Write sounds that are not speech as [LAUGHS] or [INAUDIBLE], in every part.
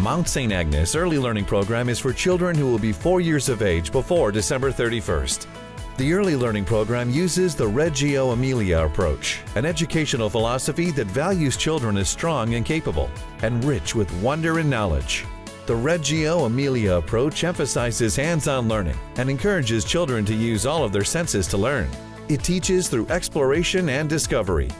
Mount St. Agnes Early Learning Program is for children who will be four years of age before December 31st. The Early Learning Program uses the Reggio Emilia approach, an educational philosophy that values children as strong and capable, and rich with wonder and knowledge. The Reggio Emilia approach emphasizes hands-on learning and encourages children to use all of their senses to learn. It teaches through exploration and discovery,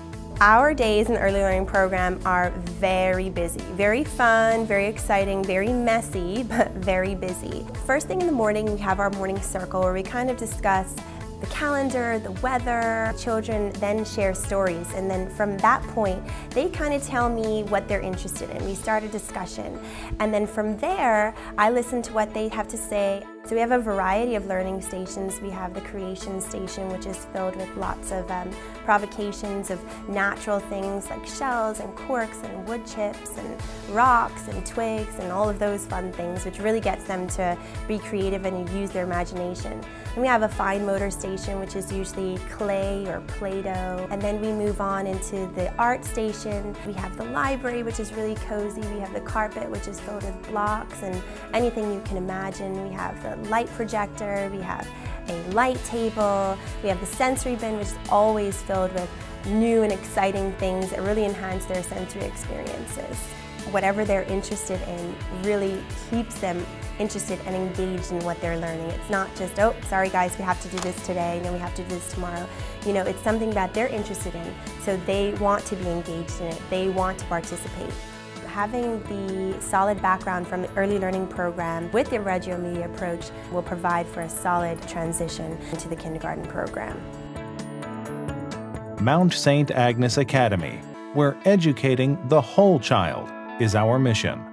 our days in the early learning program are very busy, very fun, very exciting, very messy, [LAUGHS] but very busy. First thing in the morning, we have our morning circle where we kind of discuss the calendar, the weather. Children then share stories and then from that point they kind of tell me what they're interested in. We start a discussion and then from there I listen to what they have to say. So we have a variety of learning stations. We have the creation station which is filled with lots of um, provocations of natural things like shells and corks and wood chips and rocks and twigs and all of those fun things which really gets them to be creative and use their imagination. And we have a fine motor station which is usually clay or Play-Doh and then we move on into the art station. We have the library which is really cozy. We have the carpet which is filled with blocks and anything you can imagine. We have the light projector, we have a light table, we have the sensory bin which is always filled with new and exciting things that really enhance their sensory experiences. Whatever they're interested in really keeps them interested and engaged in what they're learning. It's not just, oh, sorry guys, we have to do this today, and then we have to do this tomorrow. You know, it's something that they're interested in, so they want to be engaged in it. They want to participate having the solid background from the early learning program with the Reggio Emilia approach will provide for a solid transition into the kindergarten program. Mount St. Agnes Academy, where educating the whole child is our mission.